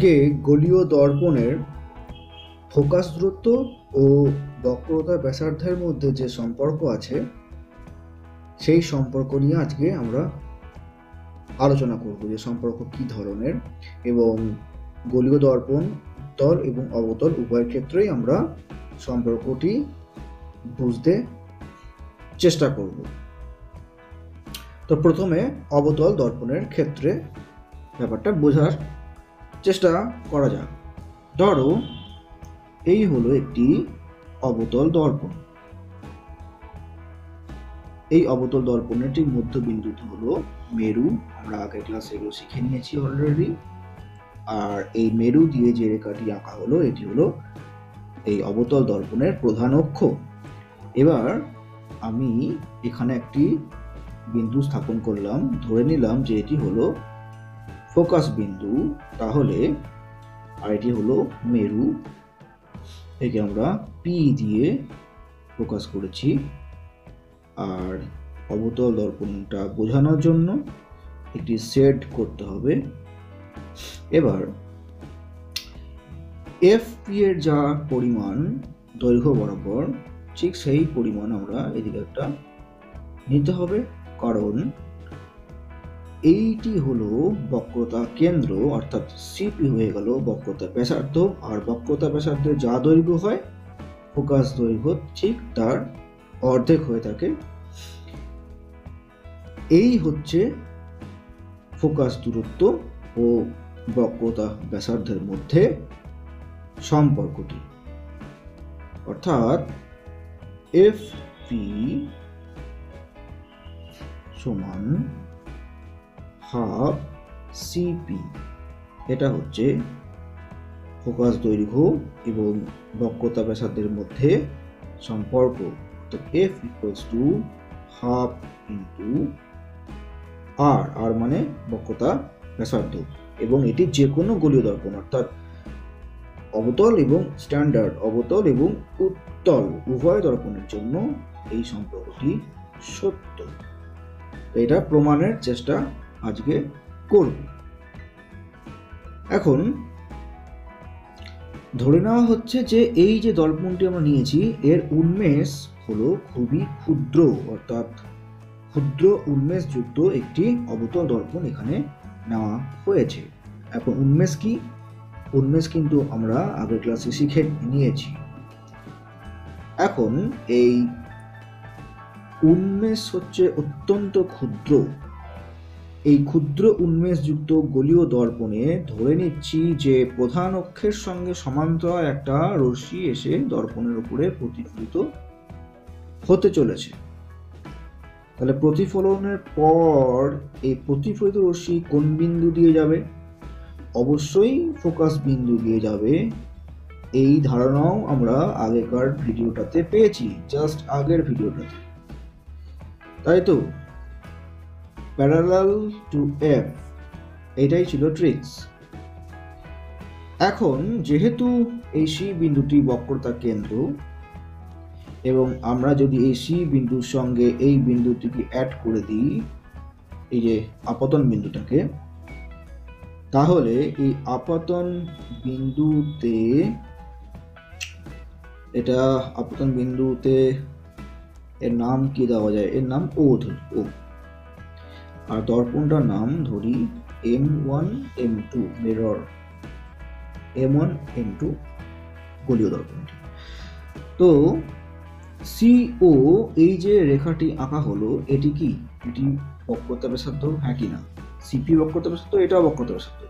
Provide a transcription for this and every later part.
আজকে গলীয় দর্পণের ফোকাস দূরত্ব ও বক্রতা ব্যাসার্ধের মধ্যে যে সম্পর্ক আছে, সেই সম্পর্ক নিয়ে আজকে আমরা আলোচনা করব। যে সম্পর্ক কি ধরনের এবং গলীয় দর্পণ তল এবং অবতল উভয়ের ক্ষেত্রেই আমরা সম্পর্কটি বুঝতে চেষ্টা করব। তো প্রথমে অবতল দর্পণের ক্ষেত্রে ব্যাপারটা বোঝার চেষ্টা করা যাক। ধরো, এই হলো একটি অবতল দর্পণ। এই অবতল দর্পণের ঠিক মধ্যবিন্দুটি হলো মেরু। আমরা আগের ক্লাসে এগুলো শিখে নিয়েছি অলরেডি আর এই মেরু দিয়ে যে রেখাটি আঁকা হলো, এটি হলো এই অবতল দর্পণের প্রধান অক্ষ। এবার আমি এখানে একটি বিন্দু স্থাপন করলাম, ধরে নিলাম যে এটি হলো ফোকাস বিন্দু, তাহলে আর এটি হলো মেরু। একে আমরা পি দিয়ে ফোকাস করেছি। আর অবতল দর্পণটা বোঝানোর জন্য একটি সেট করতে হবে। এবার এফ পি এর যা পরিমাণ দৈর্ঘ্য বরাবর, ঠিক সেই পরিমাণ আমরা এদিকে একটা নিতে হবে। কারণ এইটি হলো বক্রতা কেন্দ্র, অর্থাৎ সিপি হয়ে গেল বক্রতা ব্যাসার্ধ, আর বক্রতা ব্যাসার্ধের যা দৈর্ঘ্য হয়, ফোকাস দৈর্ঘ্য ঠিক তার অর্ধেক হয়ে থাকে। এই হচ্ছে ফোকাস দূরত্ব ও বক্রতা ব্যাসার্ধের মধ্যে সম্পর্কটি। অর্থাৎ এফ পি সমান হাফ সিপি এটা হচ্ছে ফোকাস দৈর্ঘ্য এবং বক্রতা ব্যাসার্ধের মধ্যে সম্পর্ক। তো F equals to half into R R মানে বক্রতা ব্যাসার্ধ এবং এটি যে কোনো গলীয় দর্পণ, অর্থাৎ অবতল এবং স্ট্যান্ডার্ড অবতল এবং উত্তল, উভয় দর্পণের জন্য এই সম্পর্কটি সত্য। এটা প্রমাণের চেষ্টা আজকে করব। এখন ধরে নেওয়া হচ্ছে যে এই যে দর্পণটি আমরা নিয়েছি, এর উন্মেষ হলো খুবই ক্ষুদ্র, অর্থাৎ ক্ষুদ্র উন্মেষযুক্ত একটি অবতল দর্পণ এখানে নেওয়া হয়েছে। এখন উন্মেষ কি? উন্মেষ কিন্তু আমরা আগের ক্লাসে শিখে নিয়েছি। এখন এই উন্মেষ হচ্ছে অত্যন্ত ক্ষুদ্র এই ক্ষুদ্র উন্মেষযুক্ত গলীয় দর্পণে ধরে নিচ্ছি যে প্রধান অক্ষের সঙ্গে সমান্তরাল একটা রশ্মি এসে দর্পণের উপরে প্রতিফলিত হতে চলেছে। তাহলে প্রতিফলনের পর এই প্রতিফলিত রশ্মি কোন বিন্দু দিয়ে যাবে? অবশ্যই ফোকাস বিন্দু দিয়ে যাবে। এই ধারণাও আমরা আগেকার ভিডিওটাতে পেয়েছি, জাস্ট আগের ভিডিওটাতে। তাই তো? প্যারালাল টু এফ এটাই ছিল ট্রিক্স এখন, যেহেতু এই সি বিন্দুটি বক্রতা কেন্দ্র, এবং আমরা যদি এই সি বিন্দুর সঙ্গে এই বিন্দুটিকে অ্যাড করে দিই, এই যে আপাতন বিন্দুটাকে, তাহলে এই আপাতন বিন্দুতে, এটা আপাতন বিন্দুতে এর নাম কি দেওয়া যায়? এর নাম ও ধরি ও আর দর্পণটার নাম ধরি M one M two mirror M one M two গলীয় দর্পণটি তো সিও এই যে রেখাটি আঁকা হলো, এটি কি? এটি বক্রতা ব্যাসার্ধ হ্যাঁ কি না? সিপি বক্রতা ব্যাসার্ধ এটাও বক্রতা ব্যাসার্ধ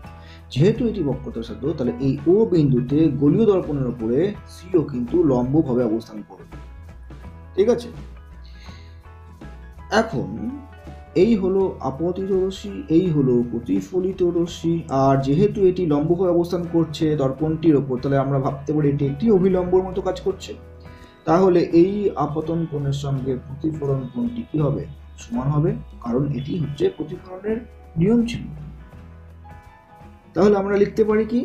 যেহেতু এটি বক্রতা ব্যাসার্ধ তাহলে এই ও বিন্দুতে গলীয় দর্পণের উপরে সিও কিন্তু লম্বভাবে অবস্থান করবে। ঠিক আছে? এখন এই হলো আপতিত রশ্মি এই হলো প্রতিফলিত রশ্মি আর যেহেতু এটি লম্ব লম্বভাবে অবস্থান করছে দর্পণটির ওপর, তাহলে আমরা ভাবতে পারি এটি একটি অভিলম্বর মতো কাজ করছে। তাহলে এই আপতন কোণের সঙ্গে প্রতিফলন কোণটি কি হবে? সমান হবে, কারণ এটি হচ্ছে প্রতিফলনের নিয়ম ছিল। তাহলে আমরা লিখতে পারি কি?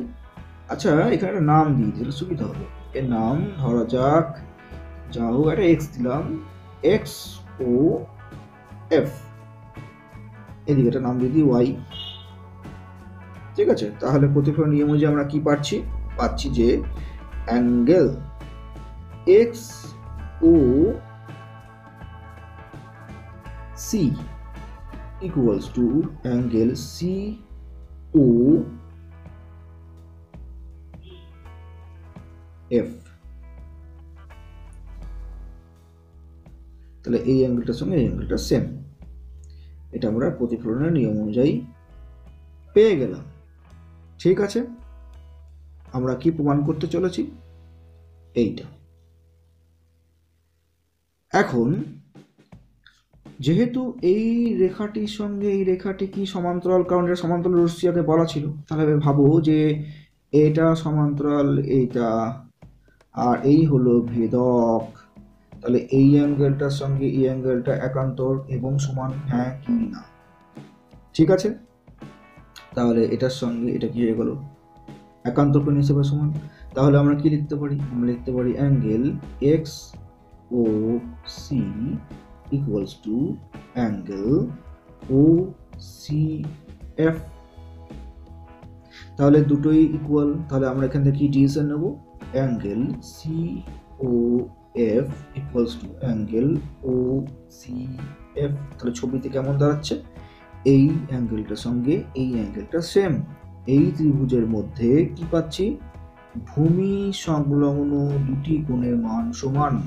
আচ্ছা এখানে একটা নাম দিই দিলে সুবিধা হবে। এর নাম ধরা যাক, যা হোক, একটা এক্স দিলাম এক্স ও এফ এদিকে একটা নাম দিয়ে দিই ওয়াই ঠিক আছে? তাহলে প্রতিফলন নিয়ম অনুযায়ী আমরা কি পাচ্ছি? পাচ্ছি যে angle X O C equals to angle C O F তাহলে এই অ্যাঙ্গেলটার সঙ্গে এই অ্যাঙ্গেলটা সেম এটা আমরা প্রতিফলনের নিয়ম অনুযায়ী পেয়ে গেলাম। ঠিক আছে? আমরা কি প্রমাণ করতে চলেছি? এইটা। এখন, যেহেতু এই রেখাটির সঙ্গে এই রেখাটি কি সমান্তরাল, কারণ এটা সমান্তরাল রশ্মি আগে বলা ছিল, তাহলে ভাবো যে এটা সমান্তরাল, এইটা, আর এই হলো ভেদক। তাহলে এই অ্যাঙ্গেলটার সঙ্গে এই অ্যাঙ্গেলটা একান্তর এবং সমান হ্যাঁ কি না। ঠিক আছে? তাহলে এটার সঙ্গে এটা কি হয়ে গেল? একান্তর কোণ হিসেবে সমান। তাহলে আমরা কি লিখতে পারি? আমরা লিখতে পারি angle X O C equals to angle O C F তাহলে দুটোই ইকুয়াল তাহলে আমরা এখান থেকে কি ডিভিশন নেব? Angle C O F equals to angle O C F তাহলে ছবিতে কেমন দাঁড়াচ্ছে? এই অ্যাঙ্গেলটার সঙ্গে এই অ্যাঙ্গেলটা সেম এই ত্রিভুজের মধ্যে কি পাচ্ছি? ভূমি সংলগ্ন দুটি কোণের মান সমান।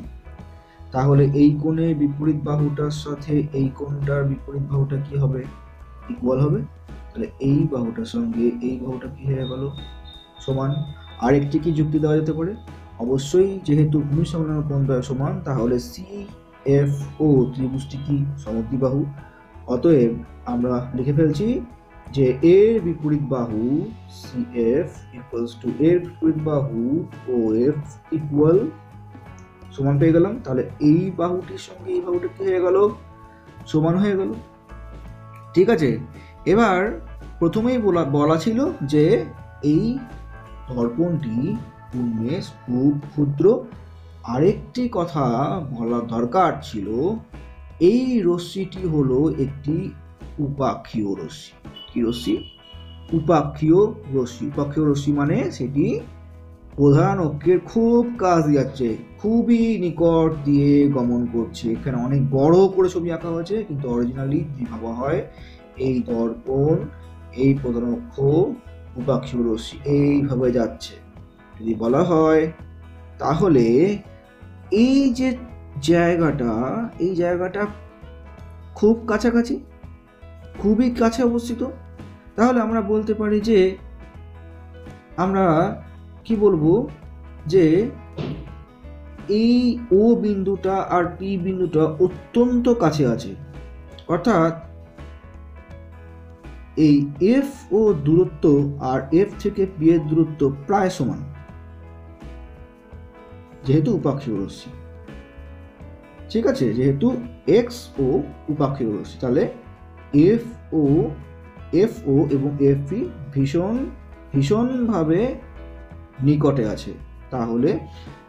তাহলে এই কোণের বিপরীত বাহুটার সাথে এই কোণটার বিপরীত বাহুটা কি হবে? ইকুয়াল হবে। তাহলে এই বাহুটার সঙ্গে এই বাহুটা কি হয়ে গেল? সমান। আর একটি কি যুক্তি দেওয়া যেতে পারে? অবশ্যই, যেহেতু ভূমি সংলগ্ন কোণদ্বয় সমান, তাহলে সি এফ ও ত্রিভুজটি কি সমদ্বিবাহু? অতএব, আমরা লিখে ফেলছি যে এর বিপরীত বাহু সি এফ ইকুয়ালস টু এর বিপরীত বাহু ও এফ ইকুয়াল সমান পেয়ে গেলাম। তাহলে এই বাহুটির সঙ্গে এই বাহুটা কি হয়ে গেল? সমান হয়ে গেল। ঠিক আছে? এবার প্রথমেই বলা বলা ছিল যে এই দর্পণটি উন্মেষ খুব ক্ষুদ্র আরেকটি কথা বলার দরকার ছিল। এই রশ্মিটি হলো একটি উপাক্ষীয় রশ্মি। কি রশ্মি? উপাক্ষীয় রশ্মি। উপাক্ষীয় রশ্মি মানে সেটি প্রধান অক্ষের খুব কাজ যাচ্ছে, খুবই নিকট দিয়ে গমন করছে। এখানে অনেক বড় করে ছবি আঁকা হয়েছে, কিন্তু অরিজিনালি ভাবা হয়, এই দর্পণ, এই প্রধান অক্ষ, উপাক্ষীয় রশ্মি, এইভাবে যাচ্ছে। যদি বলা হয়, তাহলে এই যে জায়গাটা, এই জায়গাটা খুব কাছাকাছি, খুবই কাছে অবস্থিত, তাহলে আমরা বলতে পারি যে, আমরা কি বলব যে, এই ও বিন্দুটা আর পি বিন্দুটা অত্যন্ত কাছে আছে। অর্থাৎ এই এফ ও দূরত্ব আর এফ থেকে পি এর দূরত্ব প্রায় সমান। যেহেতু উপাক্ষীয় রশ্মি ঠিক আছে, যেহেতু এক্স ও উপাক্ষীয় রশ্মি তাহলে এফ ও এফ ও এবং এফ পি ভীষণ, ভীষণভাবে নিকটে আছে। তাহলে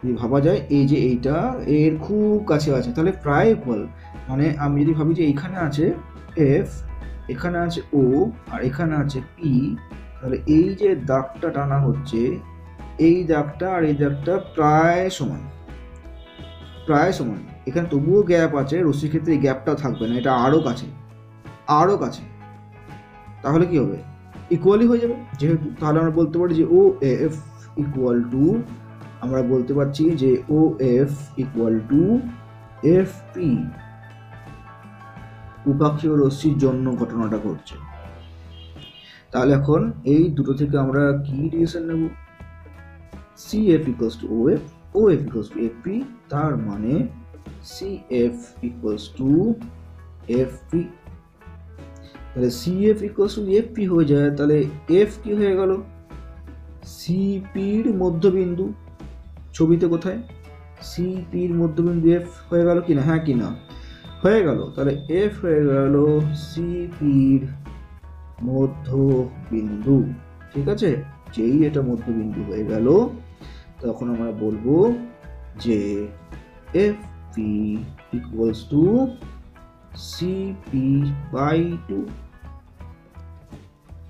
যদি ভাবা যায়, এই যে এইটা এর খুব কাছে আছে, তাহলে প্রায় ইকুয়াল মানে আমি যদি ভাবি যে এইখানে আছে এফ এখানে আছে ও আর এখানে আছে পি তাহলে এই যে দাগটা টানা হচ্ছে এই দাগটা আর এই দাগটা প্রায় সমান। প্রায় সমান। এখানে তবুও গ্যাপ আছে, রশ্মির ক্ষেত্রে এই গ্যাপটা থাকবে না, এটা আরও কাছে। আরও কাছে। তাহলে কি হবে? ইকুয়ালি হয়ে যাবে। যেহেতু, তাহলে আমরা বলতে পারি যে ও এফ ইকুয়াল টু আমরা বলতে পারছি যে O F equal to F P উপাক্ষীয় রশ্মির জন্য ঘটনাটা ঘটছে। তাহলে এখন এই দুটো থেকে আমরা কি ডিসিশন নেব? C F equals to O F O F equals to F P তার মানে C F equals to F P তাহলে C F equals to F P হয়ে যায়, তাহলে এফ কি হয়ে গেল? সিপির মধ্যবিন্দু, ছবিতে কোথায়? সিপির মধ্যবিন্দু এফ হয়ে গেল কিনা? হ্যাঁ কিনা। হয়ে গেল, তাহলে এফ হয়ে গেল সিপির মধ্যবিন্দু। ঠিক আছে? যেই এটা মধ্যবিন্দু হয়ে গেল তখন আমরা বলব যে F P equals to C P by two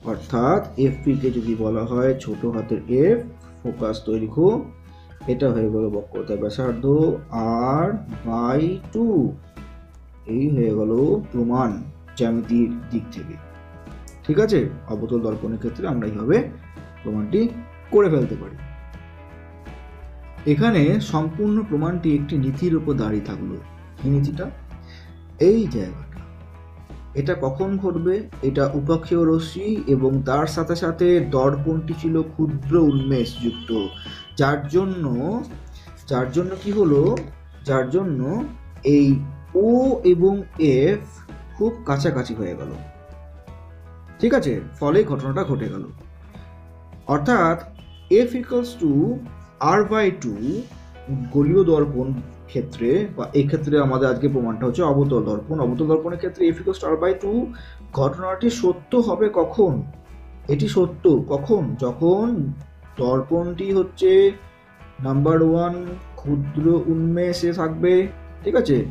অর্থাৎ এফ কে যদি বলা হয় ছোট হাতের এফ ফোকাস দৈর্ঘ্য এটা হয়ে গেল বক্রতা ব্যাসার্ধ আর বাই টু এই হয়ে গেল প্রমাণ জ্যামিতির দিক থেকে। ঠিক আছে? অবতল দর্পণের ক্ষেত্রে আমরা এইভাবে প্রমাণটি করে ফেলতে পারি। এখানে সম্পূর্ণ প্রমাণটি একটি নীতির উপর দাঁড়িয়ে থাকল। কি নীতিটা? এই জায়গাটা। এটা কখন ঘটবে? এটা উপাক্ষীয় রশ্মি এবং তার সাথে সাথে দর্পণটি ছিল ক্ষুদ্র উন্মেষ যুক্ত যার জন্য যার জন্য কি হলো? যার জন্য এই ও এবং এফ খুব কাছাকাছি হয়ে গেল। ঠিক আছে? ফলে ঘটনাটা ঘটে গেল। অর্থাৎ F equals to R by two গলীয় দর্পণ ক্ষেত্রে বা এই ক্ষেত্রে আমাদের আজকে প্রমাণটা হচ্ছে অবতল দর্পণ। অবতল দর্পণের ক্ষেত্রে F equals R by two ঘটনাটি সত্য হবে কখন? এটি সত্য কখন? যখন দর্পণটি হচ্ছে নাম্বার ওয়ান ক্ষুদ্র উন্মেষে থাকবে, ঠিক আছে?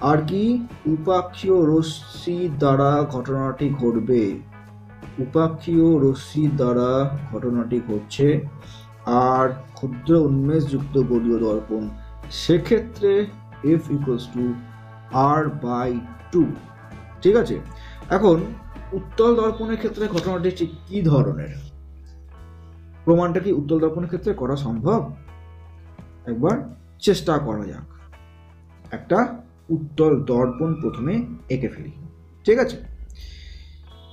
আর কি? উপাক্ষীয় রশ্মি দ্বারা ঘটনাটি ঘটবে। উপাক্ষীয় রশ্মি দ্বারা ঘটনাটি ঘটছে। আর ক্ষুদ্র উন্মেষযুক্ত গলীয় দর্পণ সেক্ষেত্রে F equals to R by two ঠিক আছে? এখন উত্তল দর্পণের ক্ষেত্রে ঘটনাটি ঠিক কি ধরনের? প্রমাণটা কি উত্তল দর্পণের ক্ষেত্রে করা সম্ভব? একবার চেষ্টা করা যাক। একটা উত্তল দর্পণ প্রথমে এঁকে ফেলি। ঠিক আছে?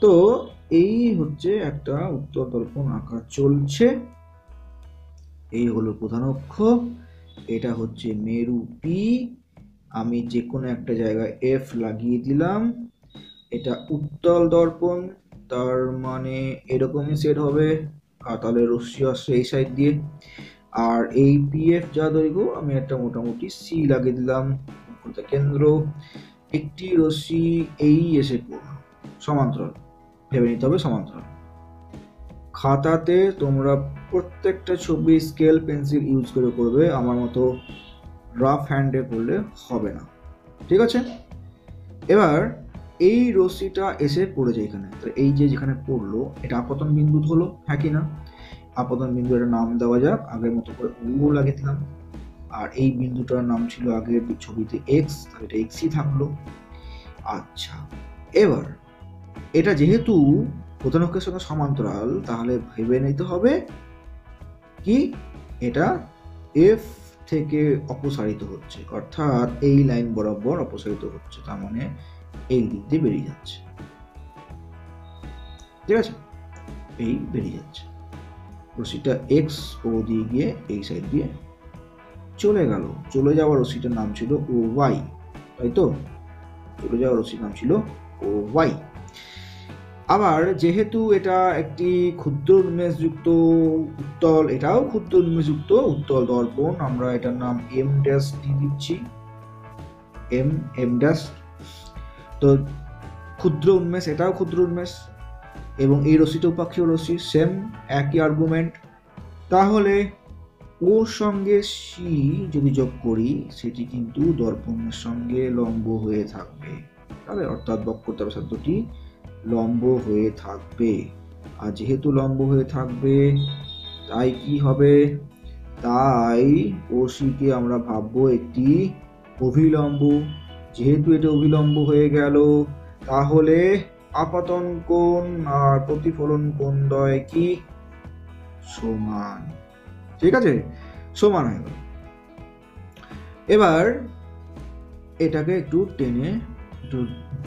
তো এই হচ্ছে একটা উত্তল দর্পণ আঁকা চলছে। এই হলো প্রধান অক্ষ এটা হচ্ছে মেরু পি আমি যে কোনো একটা জায়গায় এফ লাগিয়ে দিলাম। এটা উত্তল দর্পণ, তার মানে এরকমই সেট হবে। আর তাহলে রশ্মি আসছে এই সাইড দিয়ে। আর এই পিএফ যা দৈর্ঘ্য আমি একটা মোটামুটি সি লাগিয়ে দিলাম। কেন্দ্র। একটি রশ্মি এই এসে পড়ল। সমান্তরাল। ভেবে নিতে হবে সমান্তরাল। খাতাতে তোমরা প্রত্যেকটা ছবি স্কেল পেন্সিল ইউজ করে করবে, আমার মতো রাফ হ্যান্ডে করলে হবে না। ঠিক আছে? এবার এই রশ্মিটা এসে পড়ে যায় এখানে। তো এই যে যেখানে পড়ল, এটা আপতন বিন্দু হলো হ্যাঁ কি না? আপতন বিন্দু একটা নাম দেওয়া যাক, আগের মতো করে ও লাগিয়ে দিলাম আর এই বিন্দুটার নাম ছিল আগের ছবিতে এক্স তাহলে এটা এক্সই থাকল। আচ্ছা এবার এটা যেহেতু প্রধান অক্ষের সঙ্গে সমান্তরাল, তাহলে ভেবে নিতে হবে কি এটা এফ থেকে অপসারিত হচ্ছে, অর্থাৎ এই লাইন বরাবর অপসারিত হচ্ছে, তার মানে এই দিক দিয়ে বেরিয়ে যাচ্ছে। ঠিক আছে? এই বেরিয়ে যাচ্ছে। রশিটা এক্স ও দিয়ে গিয়ে এই সাইড দিয়ে চলে গেল। চলে যাওয়ার রশিটার নাম ছিল ও ওয়াই তাই তো? চলে যাওয়ার রশির নাম ছিল ও ওয়াই আবার যেহেতু এটা একটি ক্ষুদ্র উন্মেষযুক্ত উত্তল, এটাও ক্ষুদ্র উন্মেষযুক্ত উত্তল দর্পণ, আমরা এটার নাম এম ড্যাশ দিয়ে দিচ্ছি। এম এম ড্যাশ তো ক্ষুদ্র উন্মেষ, এটাও ক্ষুদ্র উন্মেষ, এবং এই রশ্মিটা উপাক্ষীয় রশ্মি সেম একই আর্গুমেন্ট তাহলে ওর সঙ্গে সি যদি যোগ করি, সেটি কিন্তু দর্পণের সঙ্গে লম্ব হয়ে থাকবে। তাহলে অর্থাৎ বক্রতার শব্দটি লম্ব হয়ে থাকবে। আর যেহেতু লম্ব হয়ে থাকবে, তাই কি হবে? তাই ওসিকে আমরা ভাববো একটি অভিলম্ব। যেহেতু এটা অভিলম্ব হয়ে গেল, তাহলে আপাতন কোণ আর প্রতিফলন কোণ দয় কি? সমান। ঠিক আছে? সমান হয়ে গেল। এবার এটাকে একটু টেনে একটু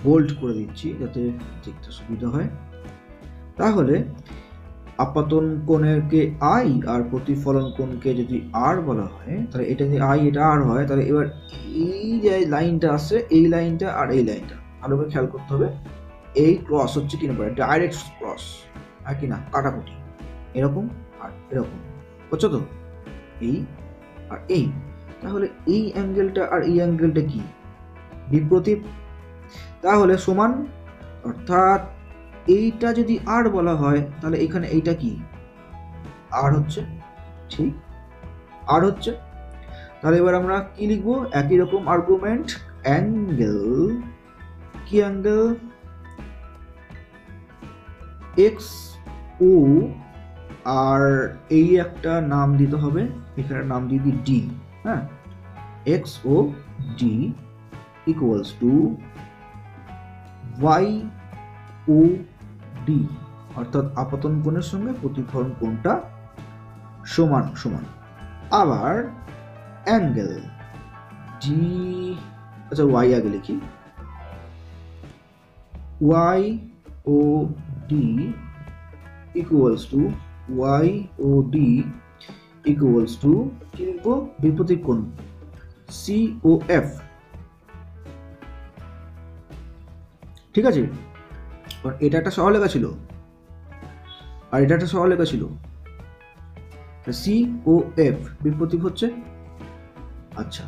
বোল্ড করে দিচ্ছি যাতে দেখতে সুবিধা হয়। তাহলে আপাতন কোণেরকে আই আর প্রতিফলন কোণকে যদি আর বলা হয়, তাহলে এটা যদি আই এটা আর হয়, তাহলে এবার এই যে লাইনটা আছে, এই লাইনটা আর এই লাইনটা, ভালো করে খেয়াল করতে হবে। এই ক্রস হচ্ছে কিনা বলে ডাইরেক্ট ক্রস আর কি না, কাটাকুটি, এরকম আর এরকম, বুঝছ তো? এই আর এই, তাহলে এই অ্যাঙ্গেলটা আর এই অ্যাঙ্গেলটা কি? বিপ্রতীপ তাহলে সমান, অর্থাৎ এইটা যদি আর বলা হয়, তাহলে এখানে এইটা কি? আর হচ্ছে, ঠিক? আর হচ্ছে, তাহলে এবার আমরা কি লিখব? একই রকম আর্গুমেন্ট অ্যাঙ্গেল কি অ্যাঙ্গেল এক্স ও আর এই একটা নাম দিতে হবে, এখানে নাম দিয়ে দিই ডি হ্যাঁ? X O D equals to Y O D অর্থাৎ আপতন কোণের সঙ্গে প্রতিফলন কোণটা সমান সমান। আবার অ্যাঙ্গেল ডি আচ্ছা ওয়াই আগে লিখি। Y O D equals to Y O D equals to কি লিখব বিপরীত কোণ সি ও এফ ঠিক আছে? আর এটা একটা সহলেখা ছিল। আর এটা একটা সহলেখা ছিল। সি ও এফ বিপ্রতীক হচ্ছে? আচ্ছা।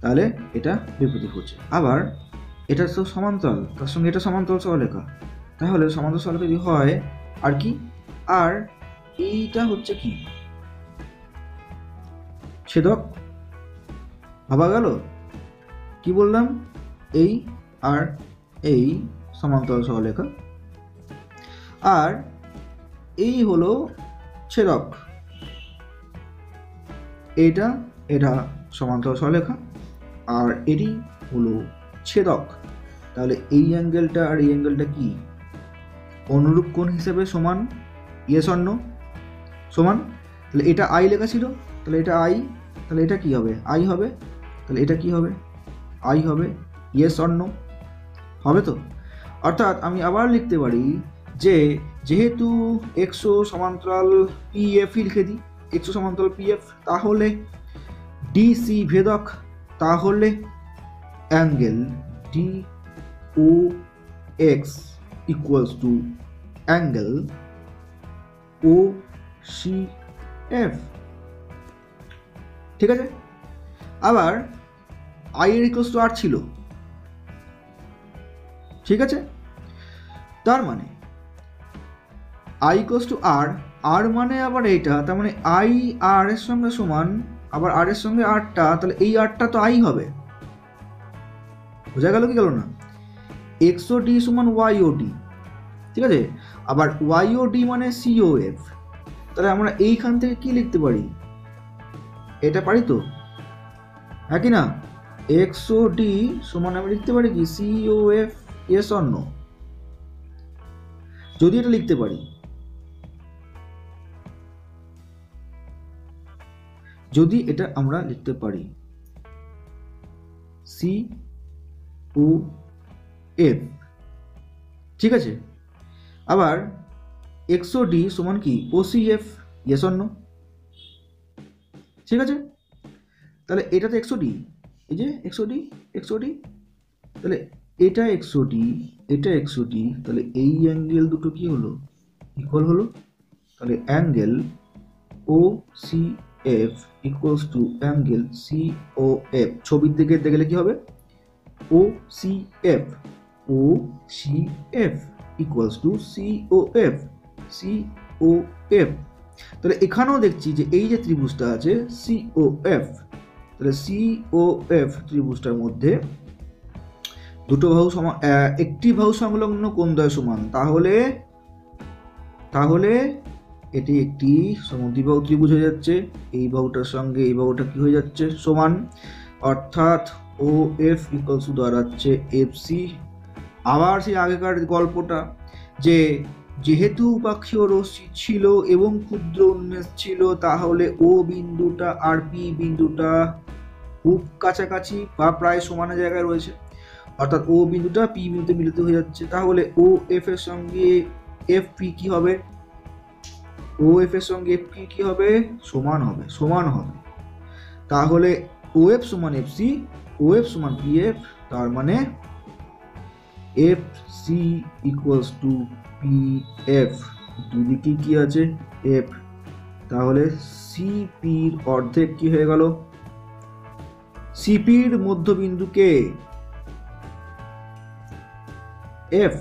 তাহলে এটা বিপ্রতীক হচ্ছে। আবার এটা তো সমান্তরাল। তার সঙ্গে এটা সমান্তরাল সহলেখা তাহলে সমান্তরাল সহলেখা যদি হয়, আর কি? আর এইটা হচ্ছে কি? ছেদক? ভাবা গেল? কি বললাম? এই, আর এই সমান্তরাল সহলেখা আর এই হলো ছেদক। এটা এটা সমান্তরাল সহলেখা আর এটি হলো ছেদক। তাহলে এই অ্যাঙ্গেলটা আর এই অ্যাঙ্গেলটা কি? অনুরূপ কোণ হিসেবে সমান? ইয়েস অন্য সমান? তাহলে এটা আই লেখা ছিল। তাহলে এটা আই তাহলে এটা কি হবে? আই হবে। তাহলে এটা কি হবে? আই হবে। ইয়েস অন্য হবে তো? অর্থাৎ আমি আবার লিখতে পারি যে, যেহেতু একশো সমান্তরাল পিএফ লিখে দিই একশো সমান্তরাল পিএফ তাহলে ডিসি ভেদক, তাহলে angle D O X equals to angle O C F ঠিক আছে? আবার আই এর ইকুয়ালস টু আর ছিল। ঠিক আছে? তার মানে I equals to R R মানে আবার এইটা, তার মানে আই আর এর সঙ্গে সমান, আবার আর এর সঙ্গে আরটা তাহলে এই আরটা তো আই হবে। বোঝা গেল কি গেল না? এক্স ও ডি সমান ওয়াই ও ডি ঠিক আছে? আবার ওয়াই ও ডি মানে সিও এফ তাহলে আমরা এইখান থেকে কি লিখতে পারি? এটা পারি তো? হ্যাঁ কি না? এক্স ও ডি সমান আমি লিখতে পারি কি? সিও এফ এস অন্য যদি এটা লিখতে পারি। যদি এটা আমরা লিখতে পারি। সি ও এফ ঠিক আছে? আবার এক্সো ডি সমান কি? ও সি এফ ইয়েস অন্য ঠিক আছে? তাহলে এটা তো একশো ডি এই যে একশো ডি একশো ডি তাহলে এটা একশো ডি এটা একশো ডি তাহলে এই অ্যাঙ্গেল দুটো কি হলো? ইকুয়াল হলো? তাহলে angle O C F equals to angle C O F ছবির দিকে দেখলে কি হবে? O C F O C F equals to C O F C O F তাহলে এখানেও দেখছি যে এই যে ত্রিভুজটা আছে সি ও এফ তাহলে সি ও এফ ত্রিভুজটার মধ্যে দুটো বাহু সমান একটি বাহু সংলগ্ন কোণদ্বয় সমান। তাহলে তাহলে এটি একটি সমদ্বিবাহু ত্রিভুজ হয়ে যাচ্ছে। এই বাহুটার সঙ্গে এই বাহুটা কি হয়ে যাচ্ছে? সমান। অর্থাৎ ও এফ ইকলস দাঁড়াচ্ছে এফ সি আবার সেই আগেকার গল্পটা যে, যেহেতু উপাক্ষীয় রশ্মি ছিল এবং ক্ষুদ্র উন্মেষ ছিল, তাহলে ও বিন্দুটা আর পি বিন্দুটা খুব কাছাকাছি বা প্রায় সমান জায়গায় রয়েছে। অর্থাৎ ও বিন্দুটা, পি বিন্দুতে মিলিত হয়ে যাচ্ছে। তাহলে ও এফ এর সঙ্গে এফ পি কি হবে? ও এফ এর সঙ্গে এফ পি কি হবে? সমান হবে সমান হবে। তাহলে ও এফ সমান এফ সি ও এফ সমান পি এফ তার মানে F C equals to P F দুদিকে কি আছে? এফ তাহলে সিপির অর্ধেক কি হয়ে গেল? সিপির মধ্যবিন্দুকে এফ।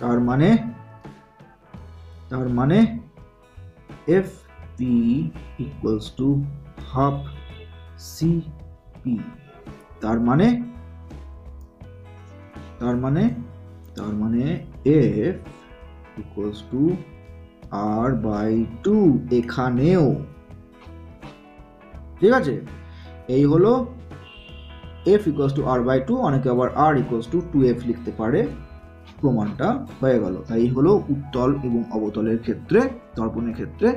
তার মানে তার মানে F P equals to half C P তার মানে তার মানে তার মানে F equals to R by two এখানেও। ঠিক আছে? এই হলো F equals to R by two অনেকে আবার R equals to two F লিখতে পারে। প্রমাণটা হয়ে গেল। তাই হলো উত্তল এবং অবতলের ক্ষেত্রে, দর্পণের ক্ষেত্রে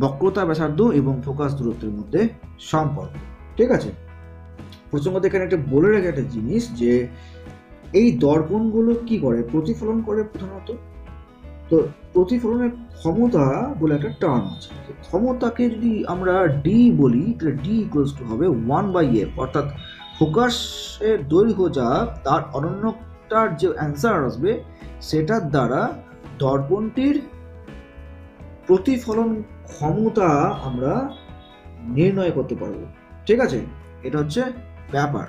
বক্রতা, ব্যাসার্ধ এবং ফোকাস দূরত্বের মধ্যে সম্পর্ক। ঠিক আছে? প্রসঙ্গত এখানে একটা বলে রেখে একটা জিনিস যে, এই দর্পণগুলো কি করে? প্রতিফলন করে প্রধানত? তো প্রতিফলনের ক্ষমতা বলে একটা টার্ম আছে। ক্ষমতাকে যদি আমরা ডি বলি, তাহলে ডি ইকুয়ালস টু হবে ওয়ান বাই এফ অর্থাৎ ফোকাসের দৈর্ঘ্য যা, তার অনন্যটার যে অ্যান্সার আসবে, সেটার দ্বারা দর্পণটির প্রতিফলন ক্ষমতা আমরা নির্ণয় করতে পারব। ঠিক আছে? এটা হচ্ছে ব্যাপার।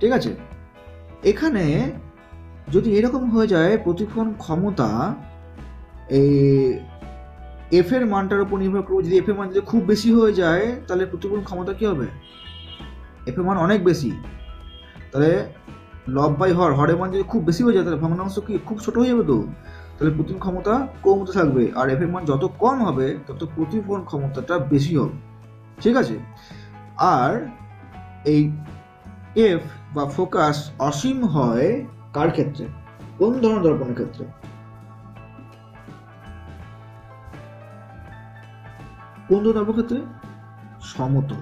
ঠিক আছে? এখানে যদি এরকম হয়ে যায়, প্রতিফলন ক্ষমতা এফ এর মানটার উপর নির্ভর করবে। যদি এফ এর মান যদি খুব বেশি হয়ে যায়, তাহলে প্রতিফলন ক্ষমতা কি হবে? এফ এর মান অনেক বেশি। তাহলে লব বাই হর, হরের মান যদি খুব বেশি হয়ে যায়, তাহলে ভগ্নাংশ কি খুব ছোট হয়ে যাবে তো? তাহলে প্রতিফলন ক্ষমতা কমতে থাকবে। আর এফ এর মান যত কম হবে, তত প্রতিফলন ক্ষমতাটা বেশি হবে। ঠিক আছে? আর এই এফ বা ফোকাস অসীম হয় কার ক্ষেত্রে? কোন ধরনের দর্পণের ক্ষেত্রে? কোন দর্পণের ক্ষেত্রে? সমতল।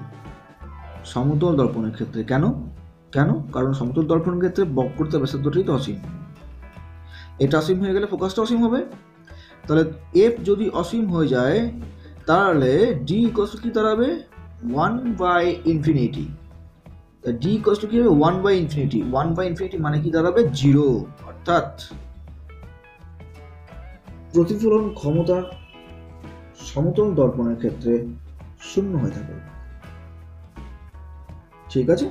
সমতল দর্পণের ক্ষেত্রে। কেন? কেন? কারণ সমতল দর্পণের ক্ষেত্রে বক্রতা ব্যাসার্ধটাই তো অসীম। এটা অসীম হয়ে গেলে ফোকাসটা অসীম হবে। তাহলে এফ যদি অসীম হয়ে যায়, তাহলে ডি ইকস কি দাঁড়াবে? One by infinity D X কি হবে? One by infinity one by infinity মানে কি দাঁড়াবে? জিরো অর্থাৎ প্রতিফলন ক্ষমতা সমতল দর্পণের ক্ষেত্রে শূন্য হয়ে থাকে। ঠিক আছে?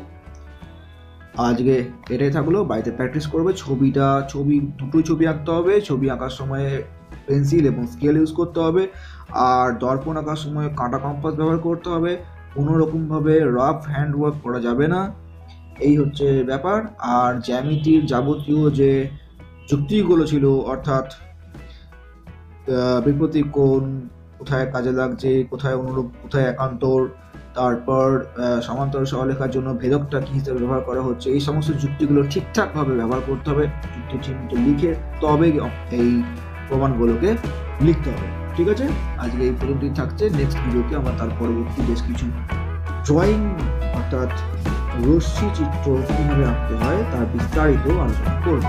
আজকে এটাই থাকল। বাড়িতে প্র্যাকটিস করবে। ছবিটা ছবি দুটোই ছবি আঁকতে হবে। ছবি আঁকার সময় পেন্সিল এবং স্কেল ইউজ করতে হবে। আর দর্পণ আঁকার সময় কাঁটা কম্পাস ব্যবহার করতে হবে। কোনো রকমভাবে রাফ হ্যান্ড ওয়ার্ক করা যাবে না। এই হচ্ছে ব্যাপার। আর জ্যামিতির যাবতীয় যে যুক্তিগুলো ছিল অর্থাৎ আহ, বিপরীত কোণ কোথায় কাজে লাগছে, কোথায় অনুরূপ, কোথায় একান্তর, তারপর সমান্তর সহলেখার জন্য ভেদকটা কি হিসেবে ব্যবহার করা হচ্ছে, এই সমস্ত যুক্তিগুলো ঠিকঠাকভাবে ব্যবহার করতে হবে, যুক্তি চিহ্নিত লিখে তবে এই প্রমাণগুলোকে লিখতে হবে, ঠিক আছে? আজকে এই পর্যন্তই থাকছে নেক্সট ভিডিওতে আমরা তার পরবর্তী বেশ কিছু ড্রয়িং অর্থাৎ রশ্মি চিত্র কীভাবে আঁকতে হয়, তার বিস্তারিত আলোচনা করব।